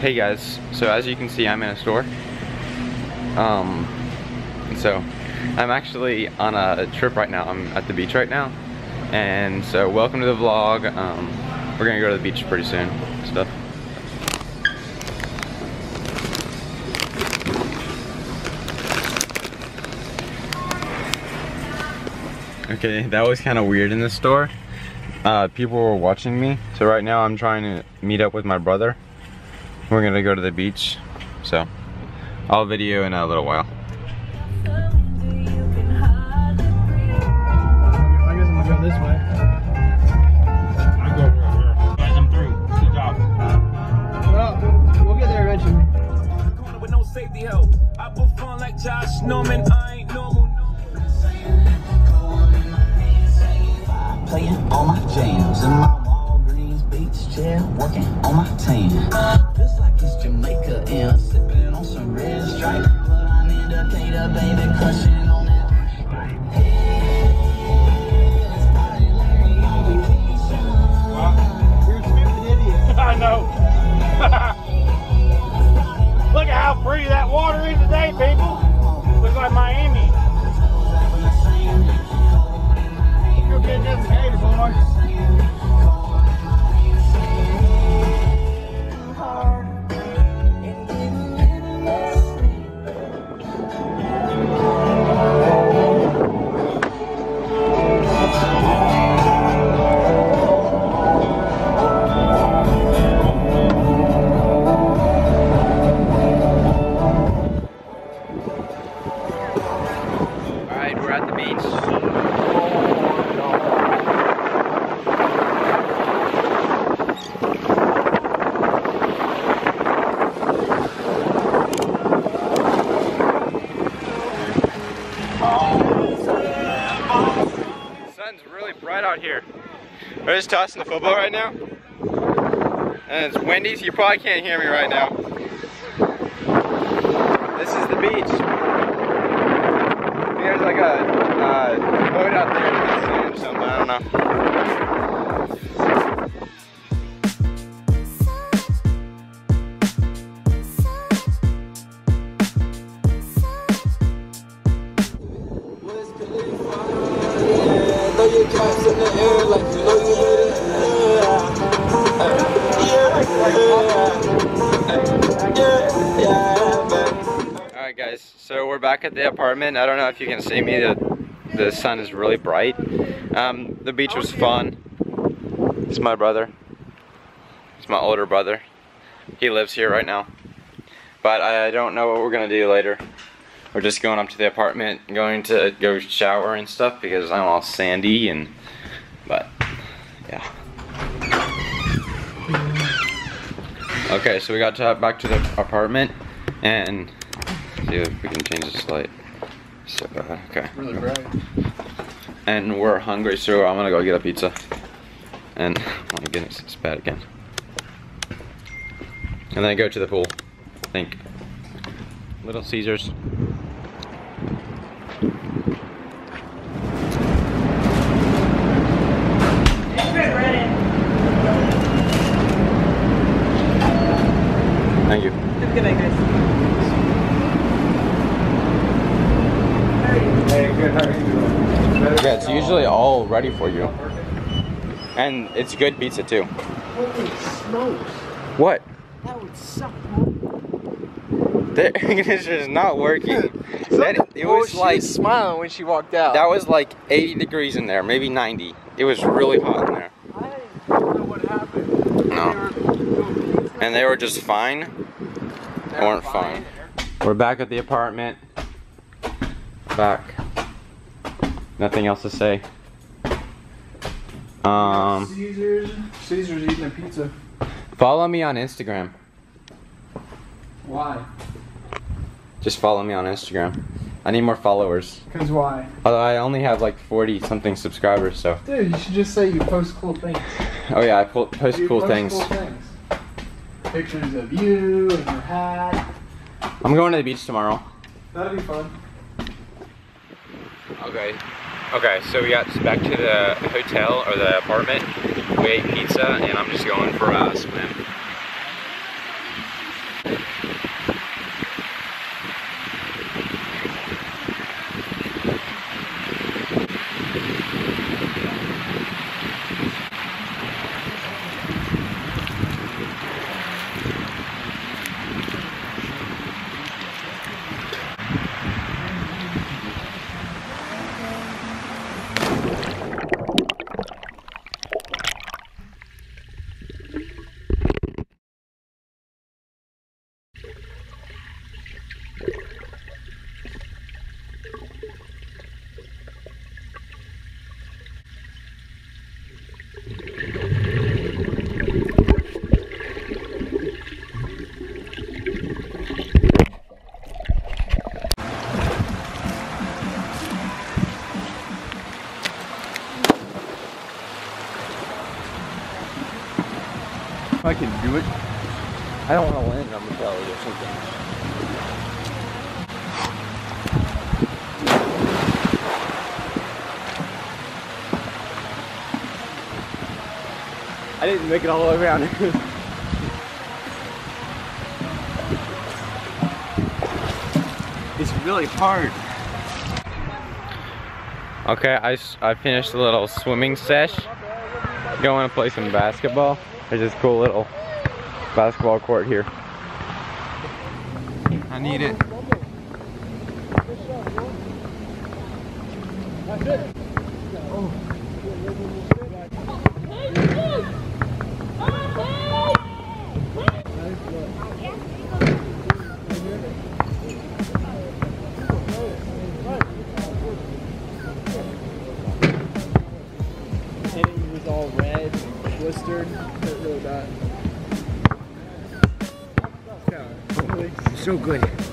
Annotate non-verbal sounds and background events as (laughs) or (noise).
Hey guys, so as you can see I'm in a store. Um, so I'm actually on a trip right now. I'm at the beach right now. And so welcome to the vlog. Um, we're gonna go to the beach pretty soon. Stuff. Okay, that was kind of weird in the store. Uh, people were watching me. So right now I'm trying to meet up with my brother. We're gonna go to the beach. So I'll video in a little while. Beach chair, working on my tan. Feels like it's Jamaica and I'm sipping on some red stripe. Put on indicator, baby, crushing We're just tossing the football right now. And it's windy, so you probably can't hear me right now. This is the beach. There's like a uh, boat out there in sand or something, I don't know. We're back at the apartment. I don't know if you can see me, the, the sun is really bright. Um, the beach was fun. It's my brother. It's my older brother. He lives here right now. But I don't know what we're gonna do later. We're just going up to the apartment, going to go shower and stuff because I'm all sandy and, but, yeah. Okay, so we got to back to the apartment and see if we can change this light. So, uh, okay. Really bright. And we're hungry, so I'm gonna go get a pizza. And, oh my goodness, it's bad again. And then go to the pool. I think. Little Caesars. Thank you. Have a good night, guys. Hey, good. How are you doing? Yeah, it's usually all ready for you. And it's good pizza too. Holy smokes. What? That would suck. The (laughs) air conditioner is not working. (laughs) That, it Oh, was she like was smiling when she walked out. that was like 80 degrees in there, maybe 90. It was really hot in there. I don't know what happened. No. And they were just fine. They weren't fine. We're back at the apartment. Back. Nothing else to say. Um, Caesars. Caesars eating a pizza. follow me on Instagram. Why? Just follow me on Instagram. I need more followers. Cause why? Although I only have like 40 something subscribers, so. Dude, you should just say you post cool things. Oh yeah, I po- post You cool post things. Cool things. Pictures of you and your hat. I'm going to the beach tomorrow. That'll be fun. Okay. Okay, so we got back to the hotel or the apartment. We ate pizza, and I'm just going for a swim. I can do it. I don't want to land on the belly or something. I didn't make it all the way around. (laughs) it's really hard. Okay, I, I finished a little swimming sesh. Going to play some basketball. There's this cool little basketball court here. I need it. Blistered, hurt really bad. So good.